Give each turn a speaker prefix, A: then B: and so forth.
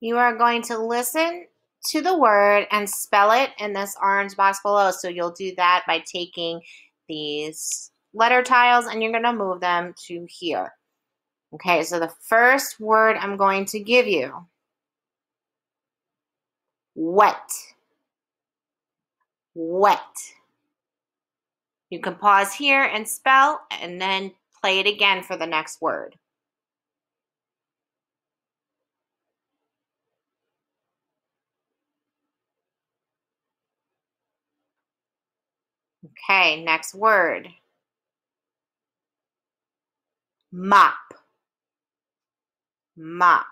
A: You are going to listen to the word and spell it in this orange box below. So you'll do that by taking these letter tiles and you're going to move them to here. Okay, so the first word I'm going to give you wet. Wet. You can pause here and spell and then play it again for the next word. Okay, next word. Mop. Mop.